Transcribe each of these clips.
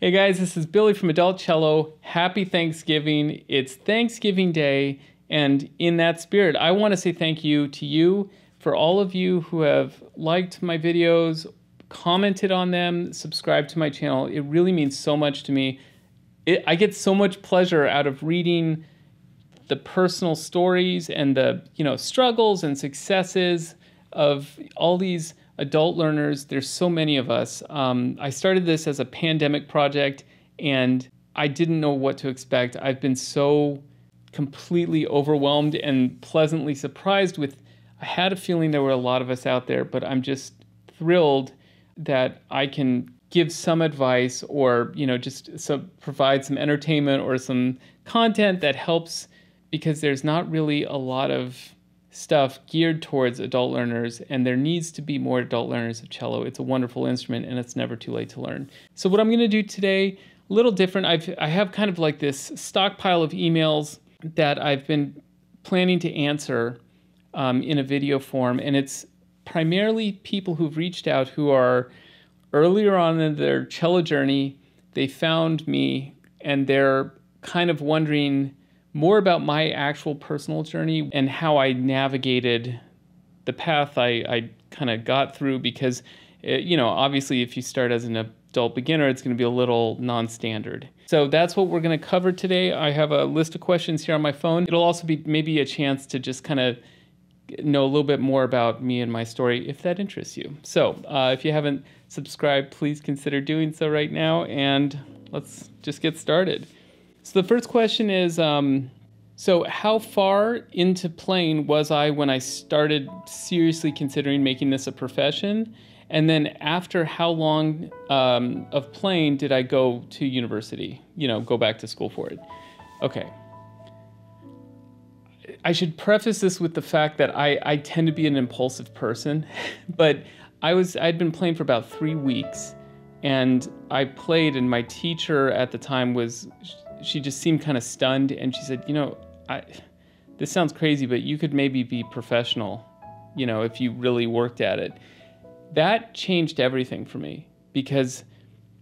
Hey guys, this is Billy from Adult Cello. Happy Thanksgiving. It's Thanksgiving Day, and in that spirit, I want to say thank you to you for all of you who have liked my videos, commented on them, subscribed to my channel. It really means so much to me. It, I get so much pleasure out of reading the personal stories and the you know struggles and successes of all these adult learners. There's so many of us. Um, I started this as a pandemic project and I didn't know what to expect. I've been so completely overwhelmed and pleasantly surprised with. I had a feeling there were a lot of us out there, but I'm just thrilled that I can give some advice or you know just provide some entertainment or some content that helps because there's not really a lot of stuff geared towards adult learners, and there needs to be more adult learners of cello. It's a wonderful instrument, and it's never too late to learn. So what I'm going to do today, a little different. I've I have kind of like this stockpile of emails that I've been planning to answer um, in a video form, and it's primarily people who've reached out who are earlier on in their cello journey. They found me, and they're kind of wondering more about my actual personal journey and how I navigated the path I, I kind of got through because, it, eh, you know, obviously if you start as an adult beginner, it's going to be a little non standard. So that's what we're going to cover today. I have a list of questions here on my phone. It'll also be maybe a chance to just kind of know a little bit more about me and my story if that interests you. So uh, if you haven't subscribed, please consider doing so right now and let's just get started. So the first question is um, so, how far into playing was I when I started seriously considering making this a profession? And then, after how long um, of playing did I go to university? You know, go back to school for it? Okay. I should preface this with the fact that I, I tend to be an impulsive person, but I was I'd been playing for about three weeks, and I played, and my teacher at the time was she just seemed kind of stunned and she said, "You know, I this sounds crazy, but you could maybe be professional, you know, if you really worked at it." That changed everything for me because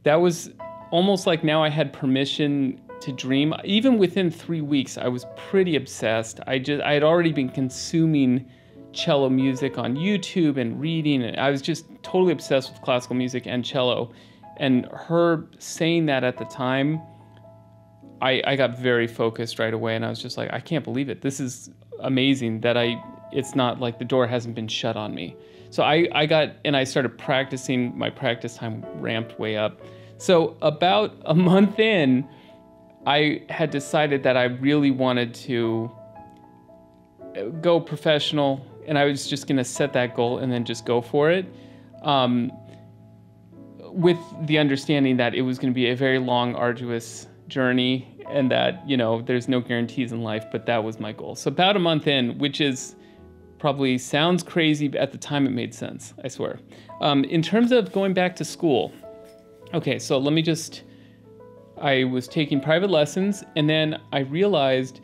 that was almost like now I had permission to dream. Even within 3 weeks, I was pretty obsessed. I just I had already been consuming cello music on YouTube and reading and I was just totally obsessed with classical music and cello. And her saying that at the time I, I got very focused right away and I was just like, I can't believe it. This is amazing that I it's not like the door hasn't been shut on me. So I, I got and I started practicing, my practice time ramped way up. So about a month in, I had decided that I really wanted to go professional and I was just gonna set that goal and then just go for it. Um, with the understanding that it was going to be a very long, arduous journey and that, you know, there's no guarantees in life, but that was my goal. So about a month in, which is probably sounds crazy, but at the time it made sense, I swear. Um, in terms of going back to school, okay, so let me just, I was taking private lessons and then I realized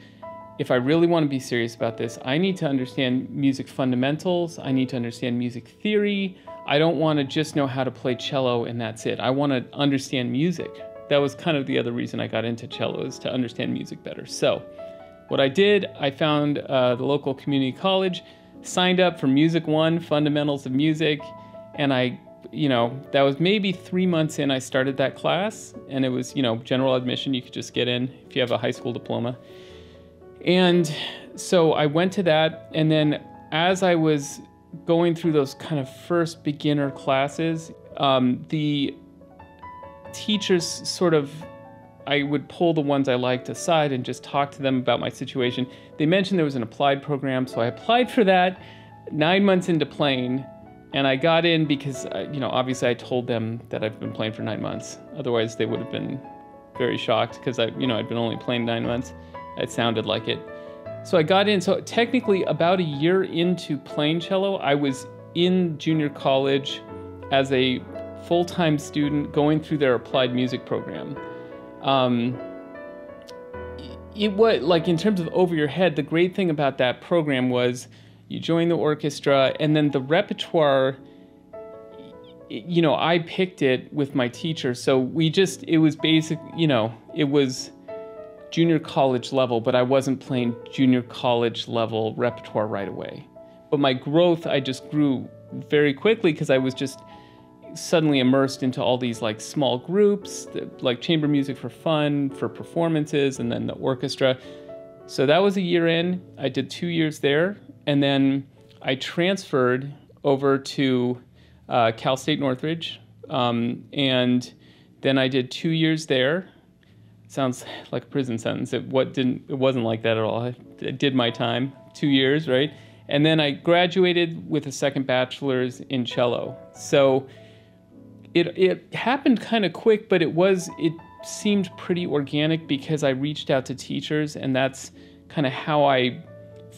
if I really want to be serious about this, I need to understand music fundamentals, I need to understand music theory. I don't want to just know how to play cello and that's it. I want to understand music that was kind of the other reason I got into cello is to understand music better. So, what I did, I found uh, the local community college, signed up for Music One Fundamentals of Music, and I, you know, that was maybe three months in. I started that class, and it was, you know, general admission. You could just get in if you have a high school diploma. And so I went to that, and then as I was going through those kind of first beginner classes, um, the teachers sort of I would pull the ones I liked aside and just talk to them about my situation. They mentioned there was an applied program, so I applied for that nine months into playing, and I got in because, uh, you know, obviously I told them that I've been playing for nine months. Otherwise, they would have been very shocked because I, you know, I'd been only playing nine months. It sounded like it. So I got in. So technically, about a year into playing cello, I was in junior college as a full-time student going through their applied music program. Um, it was like in terms of over your head, the great thing about that program was you join the orchestra and then the repertoire you know, I picked it with my teacher. So we just, it was basic, you know, it was junior college level, but I wasn't playing junior college level repertoire right away. But my growth, I just grew very quickly because I was just suddenly immersed into all these like small groups, like chamber music for fun, for performances, and then the orchestra. So that was a year in. I did two years there, and then I transferred over to uh, Cal State Northridge, um, and then I did two years there. Sounds like a prison sentence. It what didn't it wasn't like that at all. I did my time, two years, right? And then I graduated with a second bachelor's in cello. So it it happened kind of quick, but it was it seemed pretty organic because I reached out to teachers, and that's kind of how I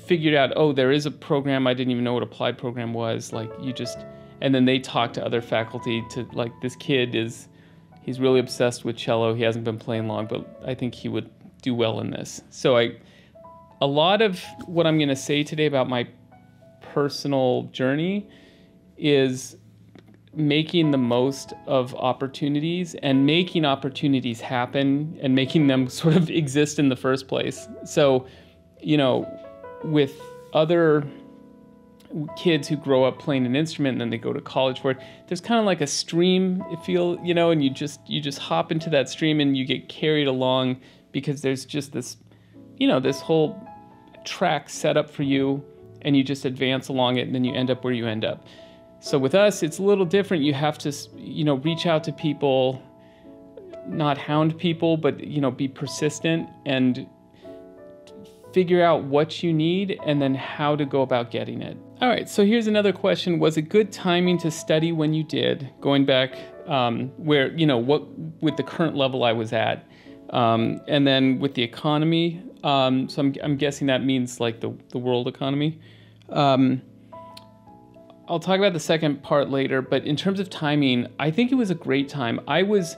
figured out. Oh, there is a program I didn't even know what applied program was. Like you just, and then they talked to other faculty to like this kid is he's really obsessed with cello. He hasn't been playing long, but I think he would do well in this. So I, a lot of what I'm going to say today about my personal journey is making the most of opportunities and making opportunities happen and making them sort of exist in the first place. So, you know, with other kids who grow up playing an instrument and then they go to college for it there's kind of like a stream feel you know and you just you just hop into that stream and you get carried along because there's just this you know this whole track set up for you and you just advance along it and then you end up where you end up so with us, it's a little different. You have to, you know, reach out to people, not hound people, but you know, be persistent and figure out what you need and then how to go about getting it. All right, so here's another question. Was it good timing to study when you did, going back um, where, you know, what with the current level I was at? Um, and then with the economy, um, so I'm, I'm, guessing that means like the, the world economy. I'll talk about the second part later, but in terms of timing, I think it was a great time. I was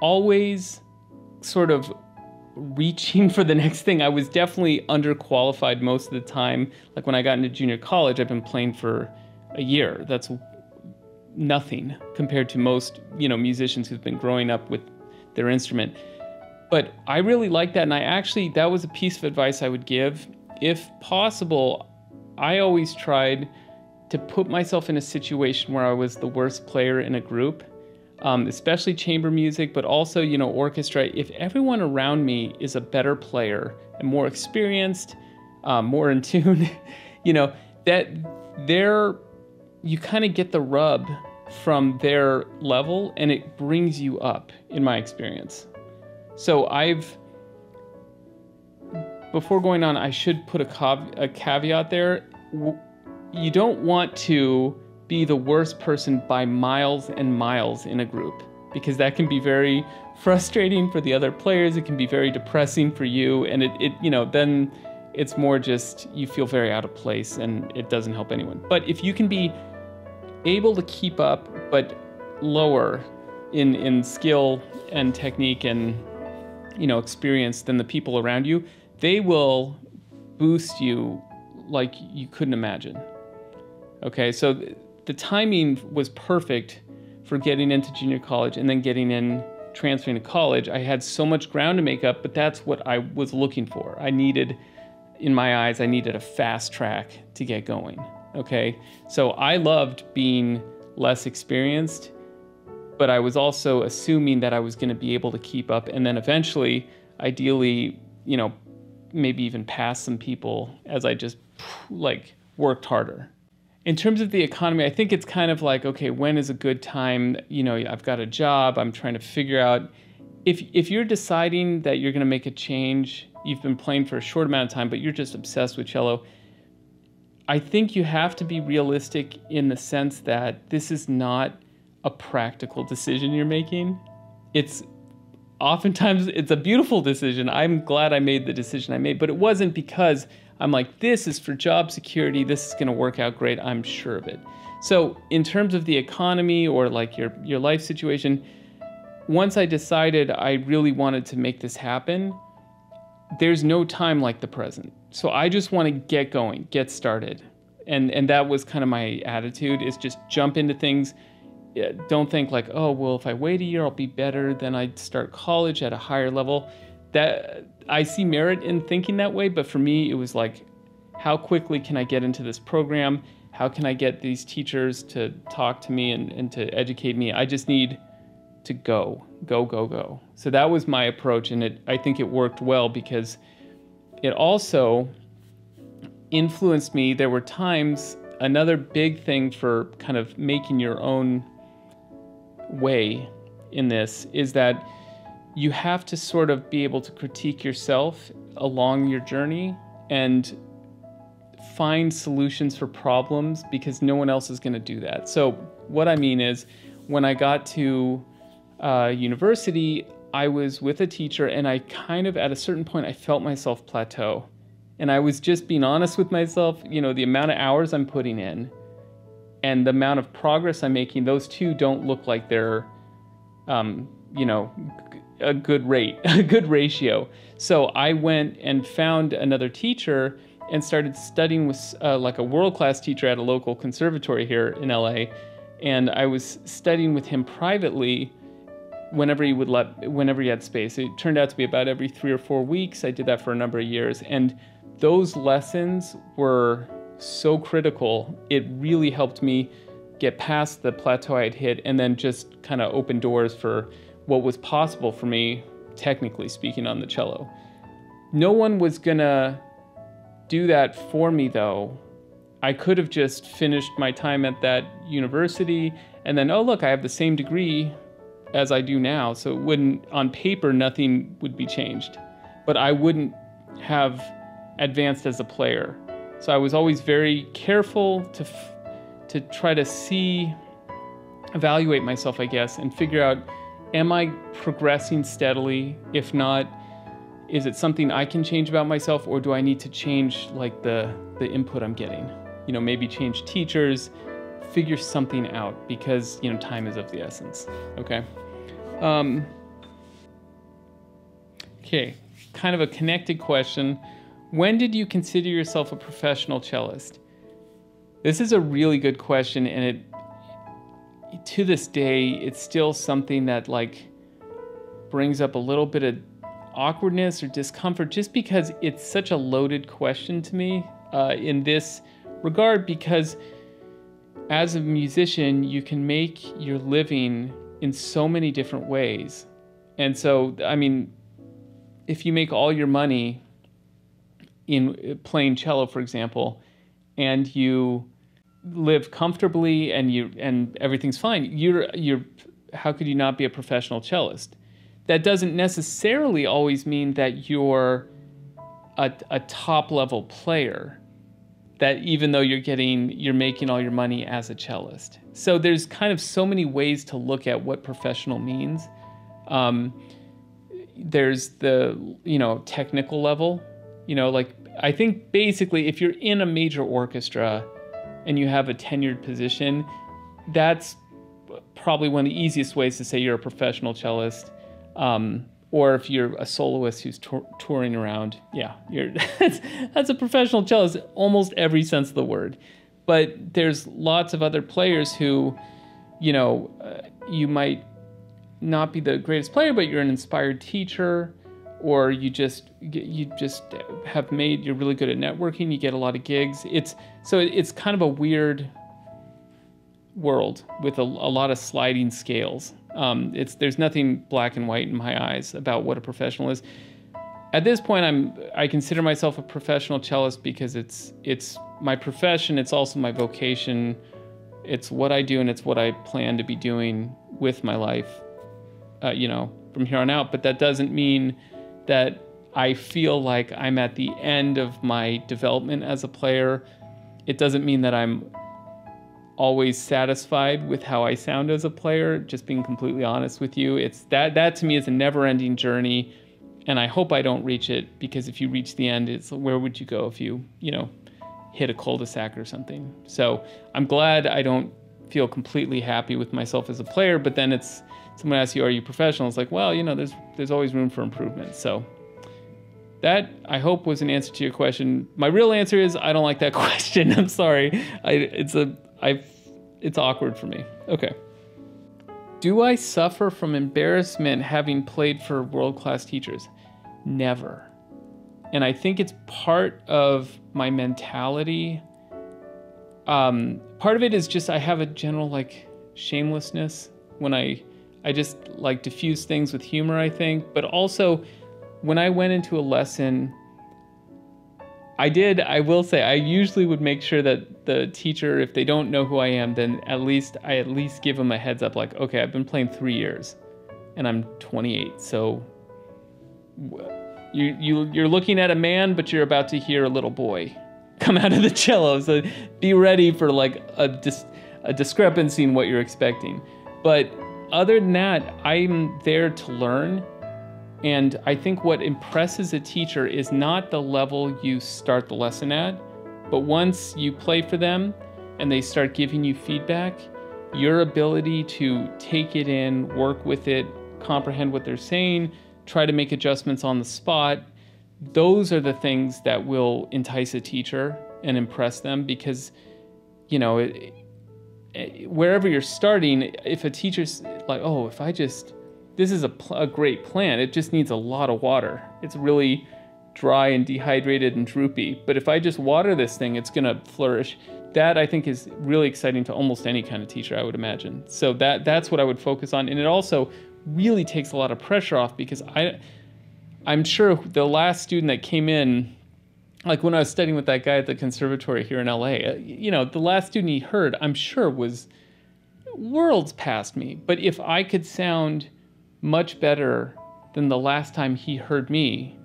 always sort of reaching for the next thing. I was definitely underqualified most of the time. Like when I got into junior college, I've been playing for a year. That's nothing compared to most, you know, musicians who've been growing up with their instrument. But I really like that and I actually that was a piece of advice I would give. If possible, I always tried to put myself in a situation where I was the worst player in a group, um, especially chamber music, but also, you know, orchestra. If everyone around me is a better player and more experienced, um, more in tune, you know, that they're, you kind of get the rub from their level and it brings you up, in my experience. So I've, before going on, I should put a, cav- a caveat there you don't want to be the worst person by miles and miles in a group because that can be very frustrating for the other players. It can be very depressing for you. And it, it you know, then it's more just you feel very out of place and it doesn't help anyone. But if you can be able to keep up but lower in, in skill and technique and you know experience than the people around you, they will boost you like you couldn't imagine. Okay, so th- the timing was perfect for getting into junior college and then getting in transferring to college. I had so much ground to make up, but that's what I was looking for. I needed, in my eyes, I needed a fast track to get going. Okay, so I loved being less experienced, but I was also assuming that I was going to be able to keep up and then eventually, ideally, you know, maybe even pass some people as I just like worked harder in terms of the economy, I think it's kind of like, okay, when is a good time? You know, I've got a job, I'm trying to figure out if if you're deciding that you're going to make a change, you've been playing for a short amount of time, but you're just obsessed with cello. I think you have to be realistic in the sense that this is not a practical decision you're making. It's oftentimes it's a beautiful decision. I'm glad I made the decision I made, but it wasn't because I'm like, this is for job security. This is going to work out great. I'm sure of it. So, in terms of the economy or like your, your life situation, once I decided I really wanted to make this happen, there's no time like the present. So, I just want to get going, get started. And, and that was kind of my attitude is just jump into things don't think like, oh, well, if I wait a year, I'll be better. Then I'd start college at a higher level. That I see merit in thinking that way, but for me, it was like, how quickly can I get into this program? How can I get these teachers to talk to me and, and to educate me? I just need to go, go, go, go. So that was my approach, and it I think it worked well because it also influenced me. There were times another big thing for kind of making your own way in this is that you have to sort of be able to critique yourself along your journey and find solutions for problems because no one else is going to do that. So, what I mean is, when I got to uh, university, I was with a teacher, and I kind of, at a certain point, I felt myself plateau. And I was just being honest with myself, you know, the amount of hours I'm putting in and the amount of progress I'm making, those two don't look like they're, um, you know, a good rate, a good ratio. So I went and found another teacher and started studying with uh, like a world class teacher at a local conservatory here in LA. And I was studying with him privately whenever he would let, whenever he had space. It turned out to be about every three or four weeks. I did that for a number of years. And those lessons were so critical. It really helped me get past the plateau I had hit and then just kind of open doors for what was possible for me, technically speaking, on the cello. No one was gonna do that for me though. I could have just finished my time at that university and then, oh, look, I have the same degree as I do now. So it wouldn't, on paper, nothing would be changed. But I wouldn't have advanced as a player. So I was always very careful to, to try to see, evaluate myself, I guess, and figure out am I progressing steadily? If not, is it something I can change about myself or do I need to change like the the input I'm getting? You know, maybe change teachers, figure something out because, you know, time is of the essence. Okay? Um, okay, kind of a connected question. When did you consider yourself a professional cellist? This is a really good question and it to this day, it's still something that like brings up a little bit of awkwardness or discomfort just because it's such a loaded question to me uh, in this regard because as a musician you can make your living in so many different ways. And so i mean if you make all your money in playing cello for example and you live comfortably and you and everything's fine you're you're how could you not be a professional cellist? That doesn't necessarily always mean that you're a, a top level player that even though you're getting you're making all your money as a cellist. So there's kind of so many ways to look at what professional means. Um, there's the you know technical level. You know like i think basically if you're in a major orchestra and you have a tenured position, that's probably one of the easiest ways to say you're a professional cellist. Um, or if you're a soloist who's tour- touring around, yeah, you're that's, that's a professional cellist, almost every sense of the word. But there's lots of other players who, you know, uh, you might not be the greatest player, but you're an inspired teacher or you just you just have made you're really good at networking you get a lot of gigs. It's so it's kind of a weird world with a, a lot of sliding scales. Um, it's there's nothing black and white in my eyes about what a professional is. At this point i'm i consider myself a professional cellist because it's it's my profession it's also my vocation it's what i do and it's what i plan to be doing with my life uh, you know from here on out. But that doesn't mean that I feel like I'm at the end of my development as a player. It doesn't mean that I'm always satisfied with how I sound as a player, just being completely honest with you. It's that that to me is a never-ending journey and I hope I don't reach it because if you reach the end, it's where would you go if you, you know, hit a cul-de-sac or something. So, I'm glad I don't feel completely happy with myself as a player, but then it's someone asks you, "Are you professional?" It's like, well, you know, there's there's always room for improvement. So that I hope was an answer to your question. My real answer is I don't like that question. I'm sorry. I it's a I it's awkward for me. Okay. Do I suffer from embarrassment having played for world class teachers? Never. And I think it's part of my mentality. Um, part of it is just I have a general like shamelessness when I I just like diffuse things with humor, I think. But also when I went into a lesson I did. I will say I usually would make sure that the teacher, if they don't know who I am, then at least I at least give them a heads up. Like, okay, I've been playing three years, and I'm 28. So you you you're looking at a man, but you're about to hear a little boy come out of the cello. So be ready for like a dis, a discrepancy in what you're expecting. But other than that, I'm there to learn. And I think what impresses a teacher is not the level you start the lesson at, but once you play for them and they start giving you feedback, your ability to take it in, work with it, comprehend what they're saying, try to make adjustments on the spot, those are the things that will entice a teacher and impress them because, you know, it, Eh, wherever you're starting, if a teacher's like, oh, if I just this is a, a great plant. It just needs a lot of water. It's really dry and dehydrated and droopy. But if I just water this thing, it's going to flourish. That I think is really exciting to almost any kind of teacher, I would imagine. So that that's what I would focus on, and it also really takes a lot of pressure off because I, I'm sure the last student that came in, like when I was studying with that guy at the conservatory here in LA, uh, you know, the last student he heard, I'm sure was worlds past me. But if I could sound much better than the last time he heard me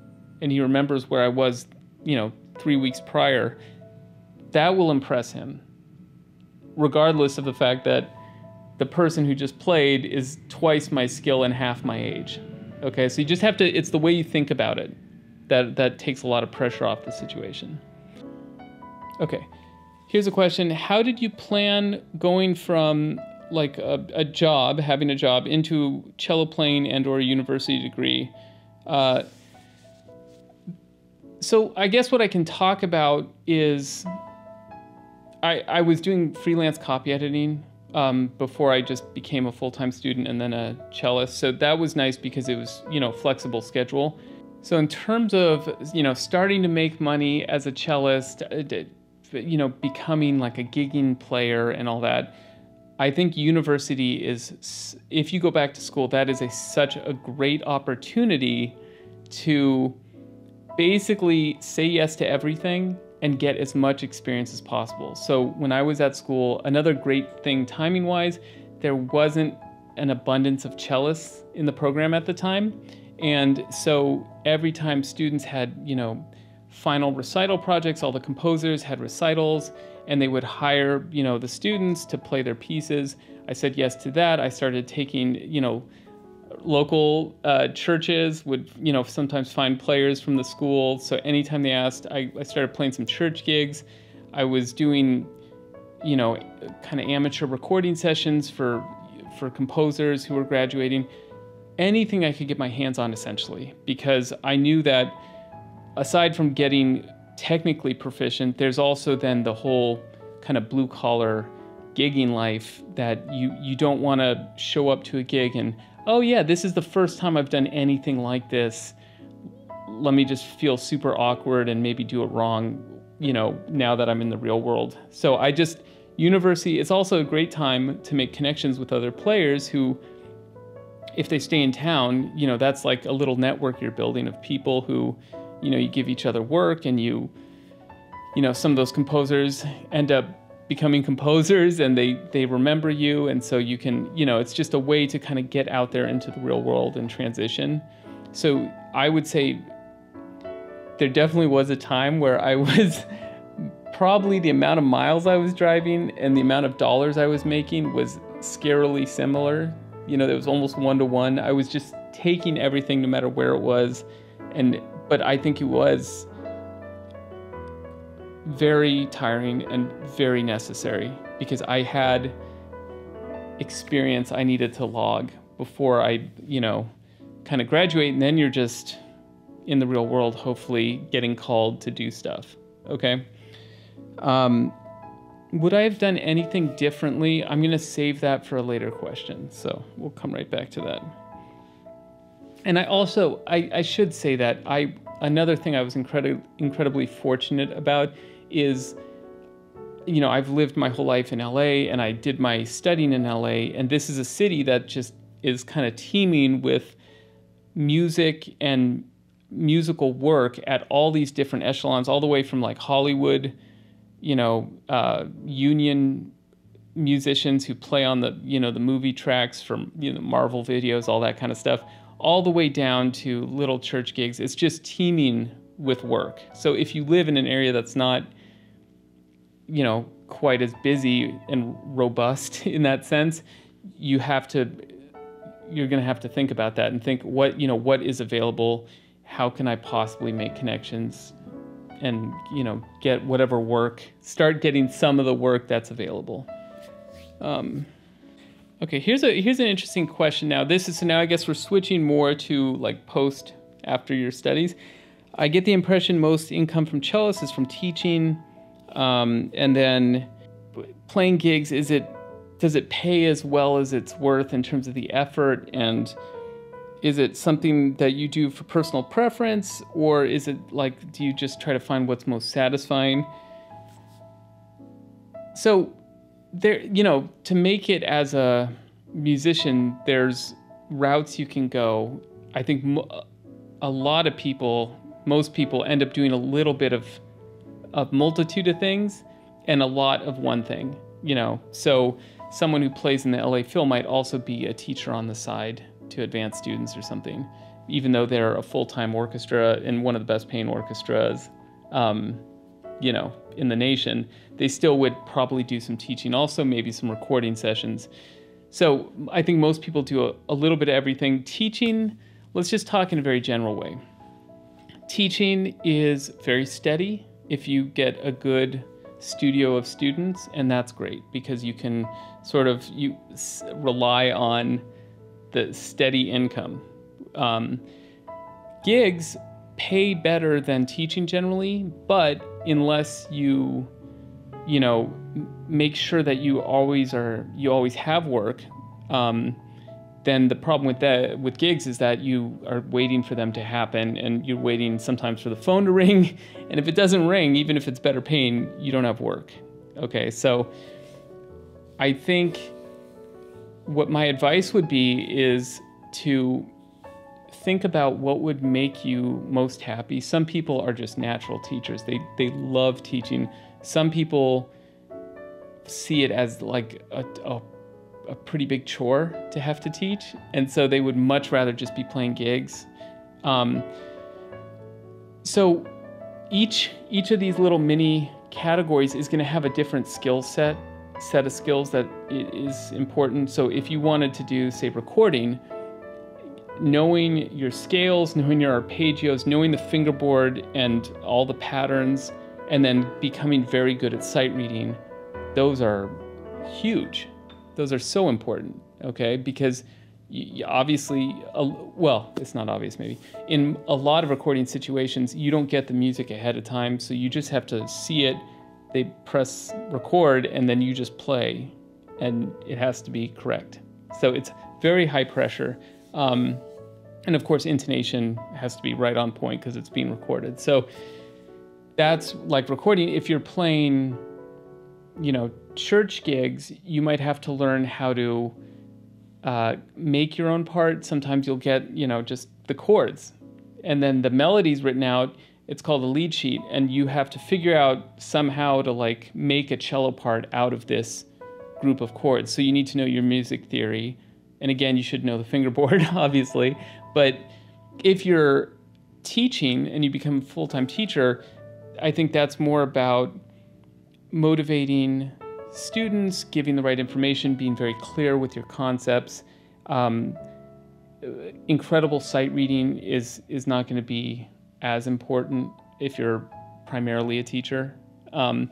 and he remembers where I was, you know, three weeks prior, that will impress him, regardless of the fact that the person who just played is twice my skill and half my age. Okay, so you just have to, it's the way you think about it that, that takes a lot of pressure off the situation. Okay, here's a question How did you plan going from like a, a, job, having a job, into cello playing and or a university degree. Uh, so I guess what I can talk about is I, I was doing freelance copy editing um, before I just became a full-time student and then a cellist. So that was nice because it was, you know, flexible schedule. So in terms of, you know, starting to make money as a cellist, uh, you know, becoming like a gigging player and all that, I think university is, if you go back to school, that is a such a great opportunity to basically say yes to everything and get as much experience as possible. So when I was at school, another great thing timing wise, there wasn't an abundance of cellists in the program at the time. And so every time students had, you know, final recital projects, all the composers had recitals and they would hire, you know, the students to play their pieces. I said yes to that. I started taking, you know, local uh, churches would, you know, sometimes find players from the school. So anytime they asked, I, I started playing some church gigs. I was doing, you know, kind of amateur recording sessions for for composers who were graduating. Anything I could get my hands on, essentially, because I knew that aside from getting technically proficient, there's also then the whole kind of blue collar gigging life that you you don't want to show up to a gig and oh yeah, this is the first time I've done anything like this. Let me just feel super awkward and maybe do it wrong, you know, now that I'm in the real world. So I just university it's also a great time to make connections with other players who if they stay in town, you know, that's like a little network you're building of people who you know you give each other work and you you know some of those composers end up becoming composers and they they remember you. And so you can you know it's just a way to kind of get out there into the real world and transition. So i would say there definitely was a time where i was probably the amount of miles i was driving and the amount of dollars i was making was scarily similar you know it was almost one to one i was just taking everything no matter where it was and but I think it was very tiring and very necessary because I had experience I needed to log before I, you know, kind of graduate and then you're just in the real world hopefully getting called to do stuff. Okay? Um would I have done anything differently? I'm going to save that for a later question. So we'll come right back to that. And I also, I, I should say that I, another thing I was incredi- incredibly fortunate about is, you know, I've lived my whole life in LA and I did my studying in LA. And this is a city that just is kind of teeming with music and musical work at all these different echelons, all the way from like Hollywood you know, uh, union musicians who play on the, you know, the movie tracks from, you know, Marvel videos, all that kind of stuff, all the way down to little church gigs. It's just teeming with work. So if you live in an area that's not, you know, quite as busy and robust in that sense, you have to you're going to have to think about that and think what, you know, what is available? How can I possibly make connections? And you know get whatever work start getting some of the work that's available. Um, okay here's a here's an interesting question now. This is so now i guess we're switching more to like post after your studies. I get the impression most income from cellists is from teaching um, and then playing gigs is it does it pay as well as it's worth in terms of the effort? And is it something that you do for personal preference or is it like do you just try to find what's most satisfying? So there you know to make it as a musician there's routes you can go. I think a lot of people most people end up doing a little bit of a multitude of things and a lot of one thing you know? So someone who plays in the la Phil might also be a teacher on the side to advanced students or something, even though they're a full time orchestra and one of the best paying orchestras, um, you know, in the nation, they still would probably do some teaching, also maybe some recording sessions. So I think most people do a, a little bit of everything. Teaching, let's just talk in a very general way. Teaching is very steady if you get a good studio of students and that's great because you can sort of you rely on the steady income. Um, gigs pay better than teaching generally, but unless you, you know, make sure that you always are, you always have work, um, then the problem with that with gigs is that you are waiting for them to happen and you're waiting sometimes for the phone to ring and if it doesn't ring even if it's better paying you don't have work okay so i think what my advice would be is to think about what would make you most happy. Some people are just natural teachers. They they love teaching. Some people see it as like a, a, a pretty big chore to have to teach, and so they would much rather just be playing gigs. Um, so each each of these little mini categories is going to have a different skill set set of skills that is important. So if you wanted to do, say, recording, knowing your scales, knowing your arpeggios, knowing the fingerboard and all the patterns, and then becoming very good at sight reading, those are huge. Those are so important, okay? Because you obviously, well, it's not obvious maybe. In a lot of recording situations, you don't get the music ahead of time, so you just have to see it they press record and then you just play and it has to be correct. So it's very high pressure. Um, and of course, intonation has to be right on point because it's being recorded. So that's like recording. If you're playing, you know, church gigs, you might have to learn how to uh, make your own part. Sometimes you'll get, you know, just the chords and then the melodies written out it's called a lead sheet and you have to figure out somehow to like make a cello part out of this group of chords. So you need to know your music theory. And again you should know the fingerboard obviously. But if you're teaching and you become a full-time teacher i think that's more about motivating students giving the right information being very clear with your concepts. Um, incredible sight reading is is not going to be as important if you're primarily a teacher. Um,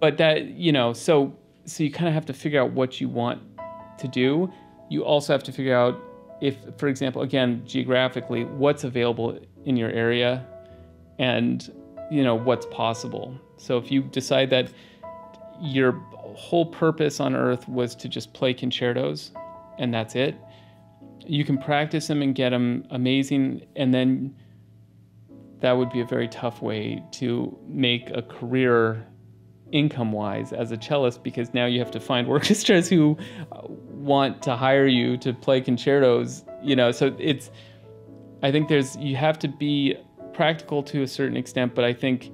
but that, you know, so so you kind of have to figure out what you want to do. You also have to figure out if, for example, again, geographically, what's available in your area and, you know, what's possible. So if you decide that your whole purpose on earth was to just play concertos and that's it. You can practice them and get them amazing, and then that would be a very tough way to make a career income wise as a cellist because now you have to find orchestras who uh, want to hire you to play concertos you know? So it's i think there's you have to be practical to a certain extent but i think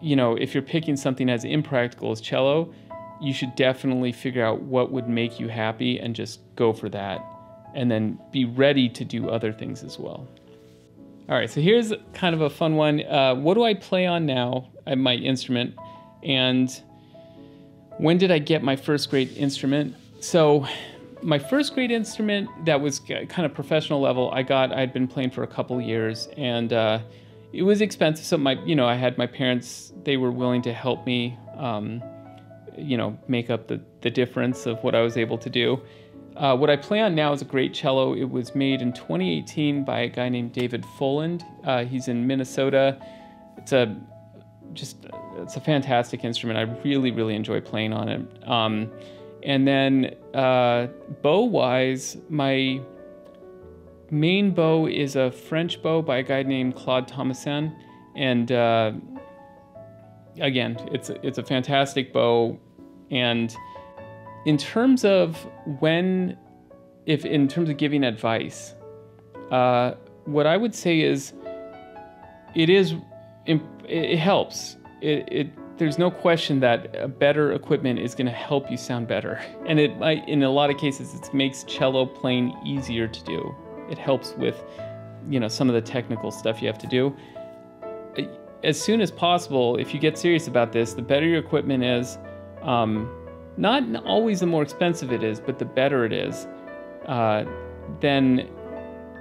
you know if you're picking something as impractical as cello you should definitely figure out what would make you happy and just go for that and then be ready to do other things as well all right, so here's kind of a fun one. Uh, what do I play on now at my instrument? And when did I get my first grade instrument? So, my first grade instrument that was kind of professional level, I got. I'd been playing for a couple years, and uh, it was expensive. So my, you know, I had my parents. They were willing to help me, um, you know, make up the the difference of what I was able to do. Uh, what I play on now is a great cello. It was made in 2018 by a guy named David Foland. Uh, he's in Minnesota. It's a just it's a fantastic instrument. I really really enjoy playing on it. Um, and then uh, bow wise, my main bow is a French bow by a guy named Claude Thomassin, and uh, again, it's it's a fantastic bow, and in terms of when, if in terms of giving advice, uh, what I would say is, it is, it helps. It, it there's no question that a better equipment is going to help you sound better, and it might, in a lot of cases, it makes cello playing easier to do. It helps with, you know, some of the technical stuff you have to do. As soon as possible, if you get serious about this, the better your equipment is. Um, not always the more expensive it is, but the better it is, uh, then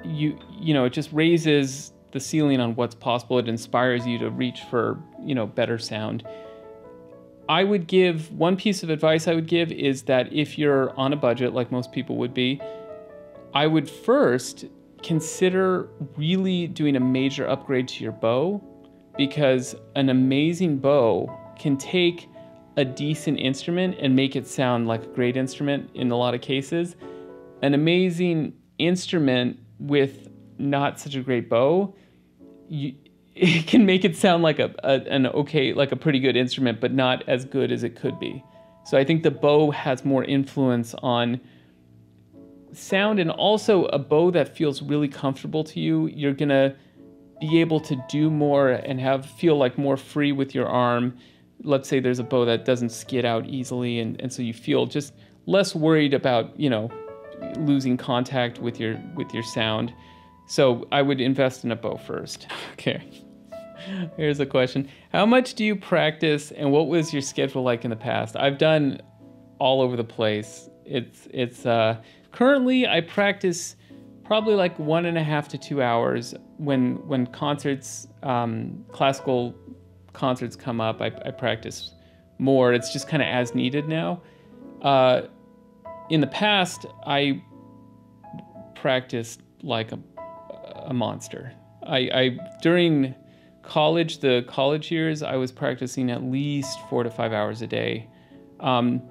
you you know it just raises the ceiling on what's possible. It inspires you to reach for you know better sound. I would give one piece of advice I would give is that if you're on a budget, like most people would be, I would first consider really doing a major upgrade to your bow because an amazing bow can take a decent instrument and make it sound like a great instrument in a lot of cases. An amazing instrument with not such a great bow, you, it can make it sound like a, a, an okay, like a pretty good instrument, but not as good as it could be. So I think the bow has more influence on sound and also a bow that feels really comfortable to you. You're gonna be able to do more and have feel like more free with your arm let's say there's a bow that doesn't skid out easily and, and so you feel just less worried about you know losing contact with your with your sound. So i would invest in a bow first. Okay. Here's a question. How much do you practice and what was your schedule like in the past? I've done all over the place. It's it's uh currently i practice probably like one and a half to two hours when when concerts um, classical concerts come up, I, I practice more. It's just kind of as needed now. Uh, in the past, I practiced like a, a monster. I, I during college, the college years, I was practicing at least four to five hours a day. Um,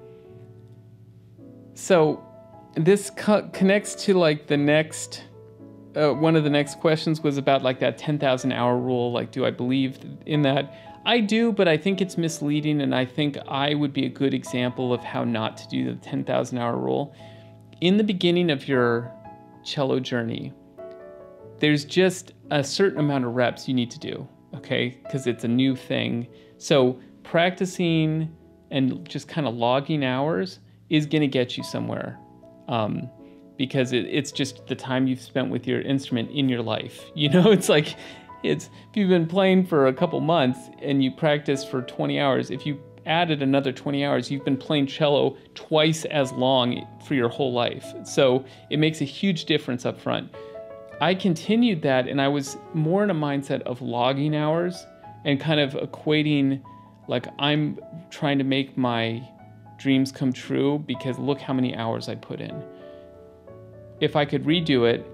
so this co- connects to like the next uh, one of the next questions was about like that 10,000 hour rule. Like, do I believe in that? I do, but I think it's misleading, and I think I would be a good example of how not to do the 10,000 hour rule. In the beginning of your cello journey, there's just a certain amount of reps you need to do, okay? Because it's a new thing. So practicing and just kind of logging hours is going to get you somewhere. Um, because it, it's just the time you've spent with your instrument in your life. You know, it's like it's if you've been playing for a couple months and you practice for 20 hours, if you added another 20 hours, you've been playing cello twice as long for your whole life. So it makes a huge difference up front. I continued that and I was more in a mindset of logging hours and kind of equating like I'm trying to make my dreams come true because look how many hours I put in. If I could redo it,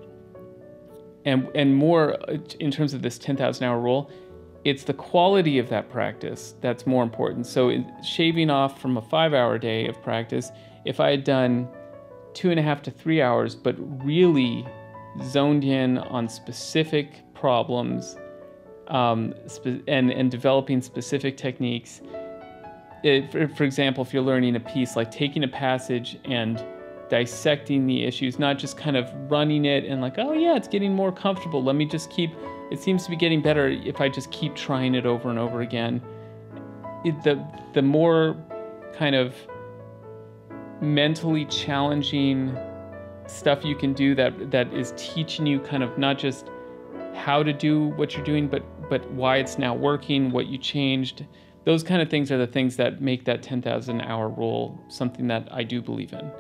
and and more uh, in terms of this 10,000 hour rule, it's the quality of that practice that's more important. So, shaving off from a five hour day of practice, if I had done two and a half to three hours, but really zoned in on specific problems um, spe- and, and developing specific techniques. It, for, for example, if you're learning a piece, like taking a passage and dissecting the issues, not just kind of running it and like, oh yeah, it's getting more comfortable. Let me just keep, it seems to be getting better if I just keep trying it over and over again. It, the, the more kind of mentally challenging stuff you can do that that is teaching you kind of not just how to do what you're doing but but why it's now working what you changed those kind of things are the things that make that 10,000 hour rule something that I do believe in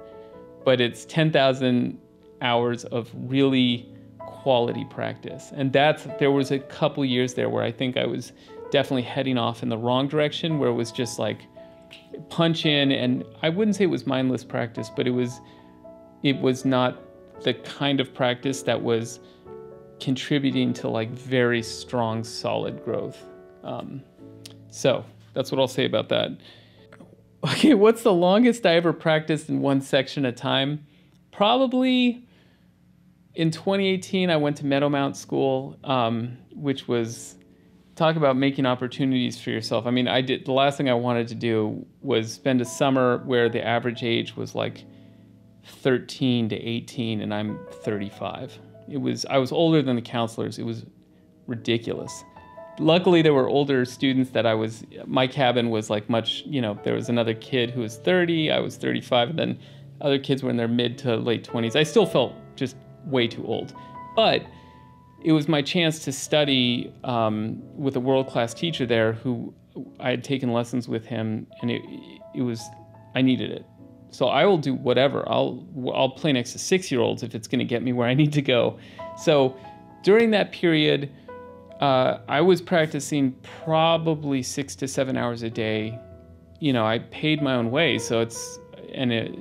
but it's 10,000 hours of really quality practice and that's there was a couple years there where I think I was definitely heading off in the wrong direction where it was just like punch in and I wouldn't say it was mindless practice, but it was it was not the kind of practice that was contributing to like very strong solid growth. Um, so that's what I'll say about that. Okay, what's the longest I ever practiced in one section at a time? Probably in 2018, I went to Meadowmount School, um, which was talk about making opportunities for yourself. I mean, I did the last thing I wanted to do was spend a summer where the average age was like 13 to 18 and I'm 35. It was I was older than the counselors. It was ridiculous. Luckily there were older students that I was my cabin was like much, you know, there was another kid who was 30, I was 35 and then other kids were in their mid to late 20s. I still felt just way too old. But it was my chance to study um, with a world class teacher there who I had taken lessons with him, and it, it was, I needed it. So I will do whatever. I'll, I'll play next to six year olds if it's going to get me where I need to go. So during that period, uh, I was practicing probably six to seven hours a day. You know, I paid my own way, so it's, and it,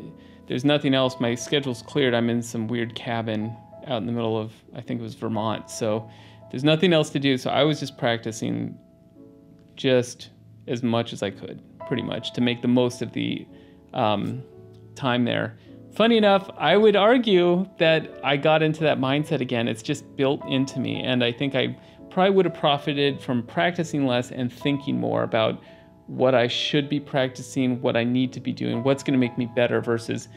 there's nothing else. My schedule's cleared. I'm in some weird cabin out in the middle of I think it was Vermont. So there's nothing else to do. So I was just practicing just as much as I could, pretty much, to make the most of the um, time there. Funny enough, I would argue that I got into that mindset again. It's just built into me. And I think I probably would have profited from practicing less and thinking more about what I should be practicing, what I need to be doing, what's going to make me better versus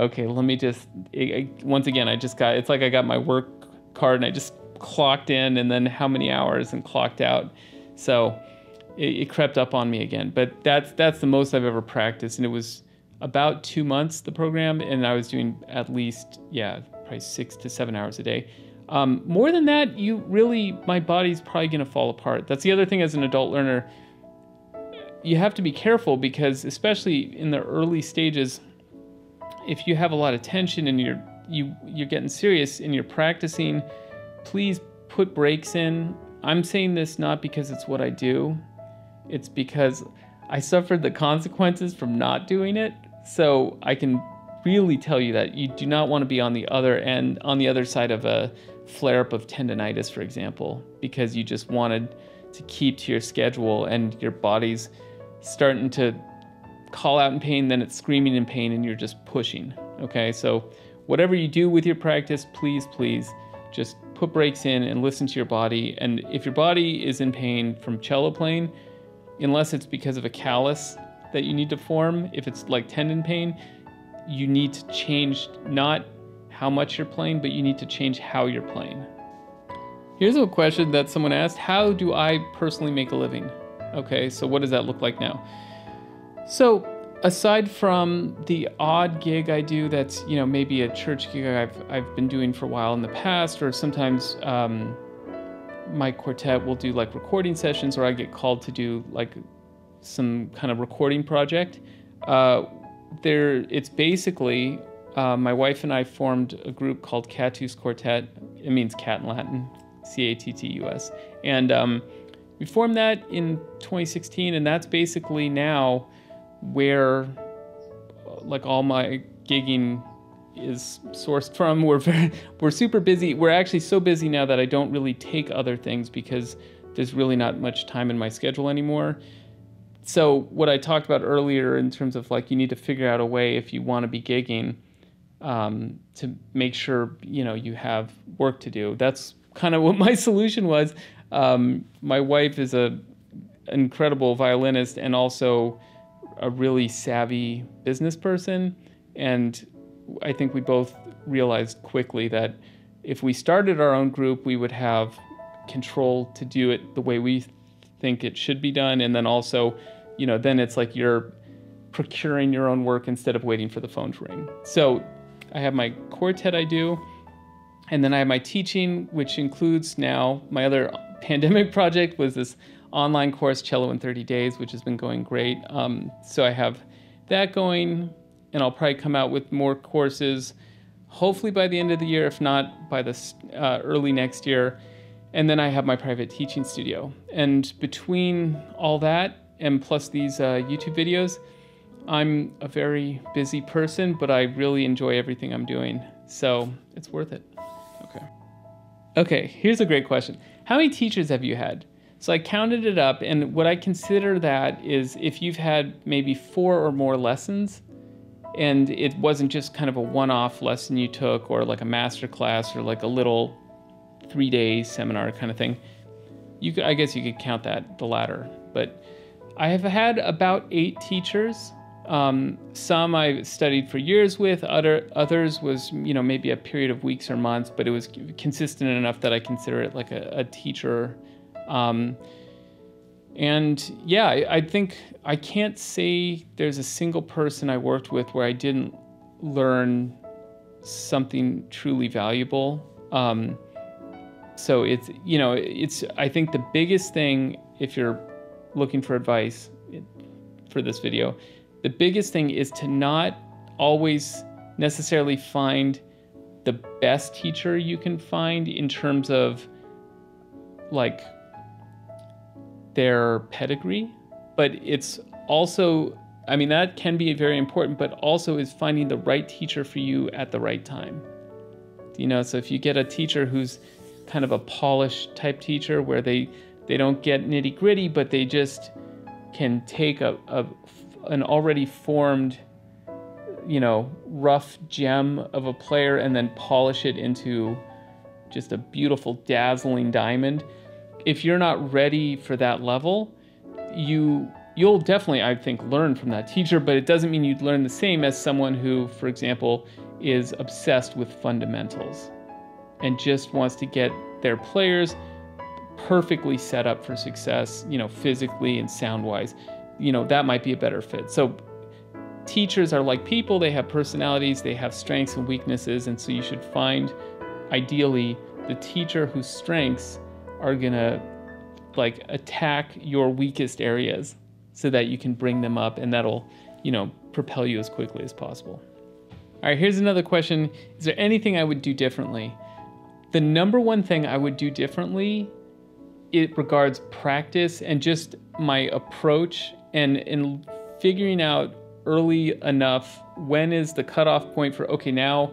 okay, let me just, it, it, once again, I just got, it's like I got my work card and I just clocked in and then how many hours and clocked out. So it, it crept up on me again. But that's, that's the most I've ever practiced. And it was about two months, the program, and I was doing at least, yeah, probably six to seven hours a day. Um, more than that, you really, my body's probably going to fall apart. That's the other thing as an adult learner. You have to be careful because, especially in the early stages, if you have a lot of tension and you're you you're getting serious and you're practicing, please put breaks in. I'm saying this not because it's what I do. It's because I suffered the consequences from not doing it. So I can really tell you that you do not want to be on the other end, on the other side of a flare up of tendonitis, for example, because you just wanted to keep to your schedule and your body's starting to call out in pain, then it's screaming in pain, and you're just pushing. Okay, so whatever you do with your practice, please, please just put breaks in and listen to your body. And if your body is in pain from cello playing, unless it's because of a callus that you need to form, if it's like tendon pain, you need to change not how much you're playing, but you need to change how you're playing. Here's a question that someone asked How do I personally make a living? Okay, so what does that look like now? So, aside from the odd gig I do that's, you know, maybe a church gig I've, I've been doing for a while in the past, or sometimes um, my quartet will do like recording sessions, or I get called to do like some kind of recording project. Uh, there, it's basically uh, my wife and I formed a group called Cattus Quartet. It means cat in Latin, C A T T U S. And um, we formed that in 2016, and that's basically now where like all my gigging is sourced from. We're very, we're super busy. We're actually so busy now that I don't really take other things because there's really not much time in my schedule anymore. So what I talked about earlier in terms of like you need to figure out a way if you want to be gigging um, to make sure you know you have work to do. That's kind of what my solution was. Um, my wife is a incredible violinist and also a really savvy business person, and I think we both realized quickly that if we started our own group, we would have control to do it the way we think it should be done, and then also, you know, then it's like you're procuring your own work instead of waiting for the phone to ring. So I have my quartet I do, and then I have my teaching, which includes now my other pandemic project was this online course, Cello in 30 Days, which has been going great. Um, so I have that going, and I'll probably come out with more courses, hopefully by the end of the year, if not by the uh, early next year. And then I have my private teaching studio. And between all that and plus these uh, YouTube videos, I'm a very busy person, but I really enjoy everything I'm doing. So it's worth it. Okay. Okay, here's a great question. How many teachers have you had? So I counted it up, and what I consider that is if you've had maybe four or more lessons, and it wasn't just kind of a one off lesson you took, or like a master class, or like a little three day seminar kind of thing, you could, I guess you could count that the latter. But I have had about eight teachers um, some I studied for years with, other others was you know maybe a period of weeks or months, but it was consistent enough that I consider it like a, a teacher. Um, and yeah, I, I, think I can't say there's a single person I worked with where I didn't learn something truly valuable. Um, so it's you know it's I think the biggest thing if you're looking for advice for this video the biggest thing is to not always necessarily find the best teacher you can find in terms of like their pedigree, but it's also, I mean, that can be very important, but also is finding the right teacher for you at the right time. You know, so if you get a teacher who's kind of a polished type teacher where they they don't get nitty gritty, but they just can take a, a an already formed, you know, rough gem of a player and then polish it into just a beautiful, dazzling diamond. If you're not ready for that level, you you'll definitely, I think, learn from that teacher, but it doesn't mean you'd learn the same as someone who, for example, is obsessed with fundamentals and just wants to get their players perfectly set up for success, you know, physically and sound wise you know, that might be a better fit. So teachers are like people, they have personalities, they have strengths and weaknesses, and so you should find ideally the teacher whose strengths are going to like attack your weakest areas so that you can bring them up and that'll, you know, propel you as quickly as possible. All right, here's another question. Is there anything I would do differently? The number one thing I would do differently it regards practice and just my approach and in figuring out early enough when is the cutoff point for okay now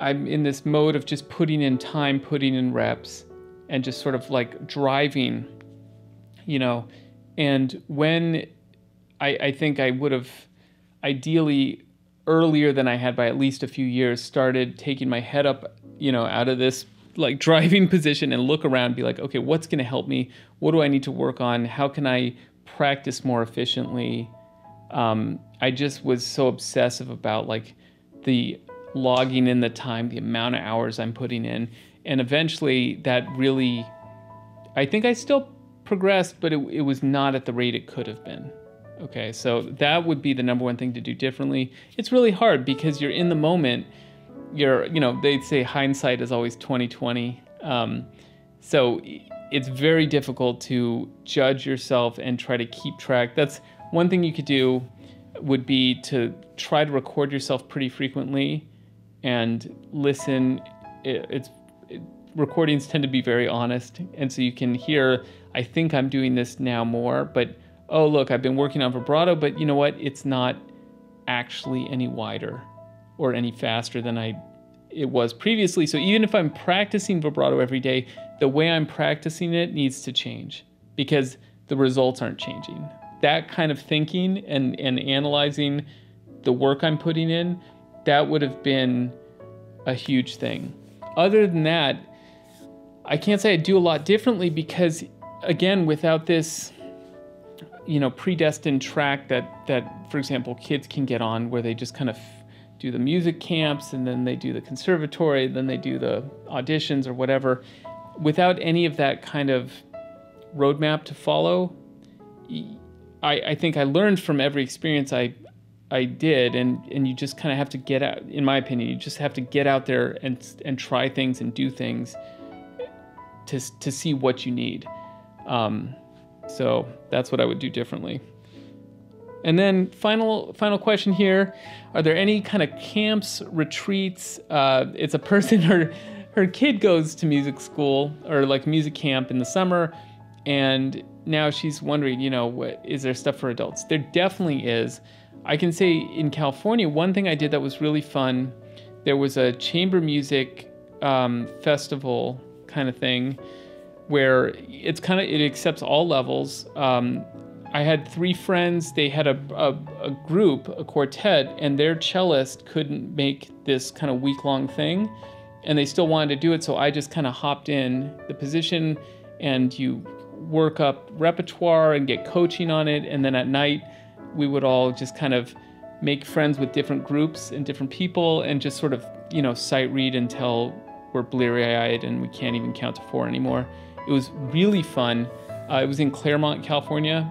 i'm in this mode of just putting in time putting in reps and just sort of like driving you know? And when i, I think i would have ideally earlier than i had by at least a few years started taking my head up you know out of this like driving position and look around be like okay what's going to help me? What do i need to work on? How can i practice more efficiently. Um, I just was so obsessive about like the logging in the time, the amount of hours I'm putting in, and eventually that really, I think I still progressed, but it, it was not at the rate it could have been. Okay, so that would be the number one thing to do differently. It's really hard because you're in the moment. You're, you know, they say hindsight is always 2020. Um, so it's very difficult to judge yourself and try to keep track. That's one thing you could do would be to try to record yourself pretty frequently and listen. It, it's it, recordings tend to be very honest, and so you can hear. I think I'm doing this now more, but oh look, I've been working on vibrato, but you know what? It's not actually any wider or any faster than I it was previously. So even if I'm practicing vibrato every day, the way I'm practicing it needs to change because the results aren't changing. That kind of thinking and, and analyzing the work I'm putting in, that would have been a huge thing. Other than that, I can't say I do a lot differently because, again, without this, you know, predestined track that that, for example, kids can get on where they just kind of do the music camps and then they do the conservatory, then they do the auditions or whatever. Without any of that kind of roadmap to follow, I, I think I learned from every experience I I did, and and you just kind of have to get out. In my opinion, you just have to get out there and and try things and do things to to see what you need. Um, so that's what I would do differently. And then final final question here: Are there any kind of camps, retreats? Uh, it's a person her her kid goes to music school or like music camp in the summer, and now she's wondering, you know, what is there stuff for adults? There definitely is. I can say in California, one thing I did that was really fun. There was a chamber music um, festival kind of thing where it's kind of it accepts all levels. Um, I had three friends. They had a, a, a, group, a quartet, and their cellist couldn't make this kind of week long thing, and they still wanted to do it. So I just kind of hopped in the position, and you work up repertoire and get coaching on it, and then at night we would all just kind of make friends with different groups and different people, and just sort of you know sight read until we're bleary eyed and we can't even count to four anymore. It was really fun. Uh, it was in Claremont, California,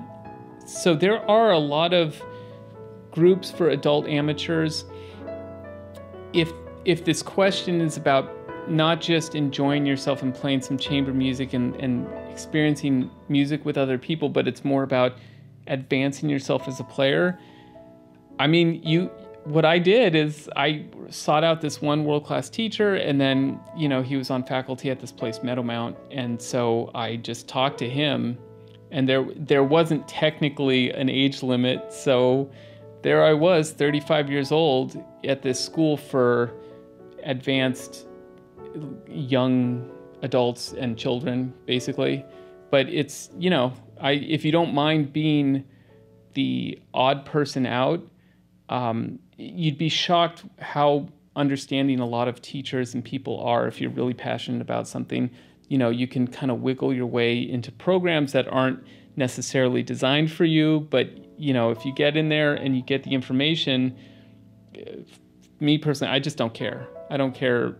so there are a lot of groups for adult amateurs. If if this question is about not just enjoying yourself and playing some chamber music and, and experiencing music with other people, but it's more about advancing yourself as a player. I mean, you what I did is I sought out this one world class teacher, and then you know he was on faculty at this place Meadowmount, and so I just talked to him and there there wasn't technically an age limit, so there I was, 35 years old, at this school for advanced young adults and children, basically. But it's you know, I if you don't mind being the odd person out, um, you'd be shocked how understanding a lot of teachers and people are if you're really passionate about something you know you can kind of wiggle your way into programs that aren't necessarily designed for you but you know if you get in there and you get the information me personally i just don't care i don't care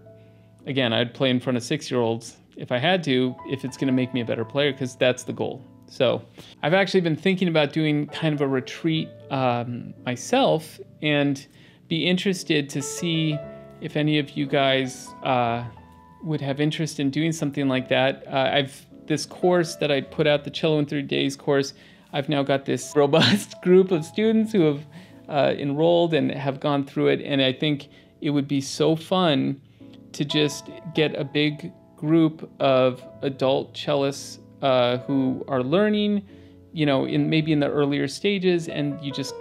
again i'd play in front of six year olds if i had to if it's going to make me a better player because that's the goal so i've actually been thinking about doing kind of a retreat um, myself and be interested to see if any of you guys uh, would have interest in doing something like that, uh, I've this course that I put out, the Cello in 30 Days course. I've now got this robust group of students who have uh, enrolled and have gone through it, and I think it would be so fun to just get a big group of adult cellists uh, who are learning, you know, in maybe in the earlier stages, and you just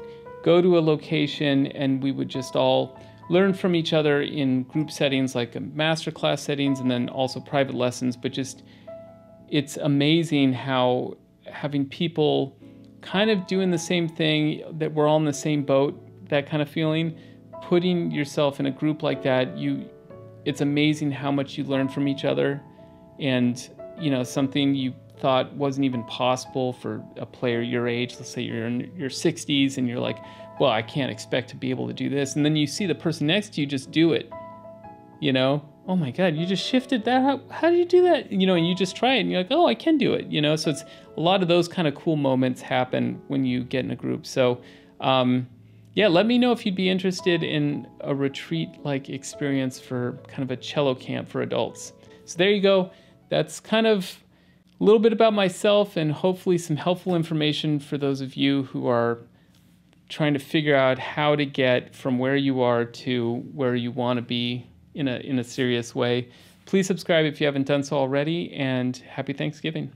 go to a location and we would just all learn from each other in group settings like masterclass settings and then also private lessons. But just it's amazing how having people kind of doing the same thing that we're all in the same boat that kind of feeling putting yourself in a group like that you it's amazing how much you learn from each other and you know something you thought wasn't even possible for a player your age let's say you're in your 60s and you're like well, I can't expect to be able to do this. And then you see the person next to you just do it. You know, oh my God, you just shifted that. How, how did you do that? You know, and you just try it and you're like, oh, I can do it. You know, so it's a lot of those kind of cool moments happen when you get in a group. So, um, yeah, let me know if you'd be interested in a retreat like experience for kind of a cello camp for adults. So there you go. That's kind of a little bit about myself and hopefully some helpful information for those of you who are trying to figure out how to get from where you are to where you want to be in a in a serious way. Please subscribe if you haven't done so already and happy Thanksgiving.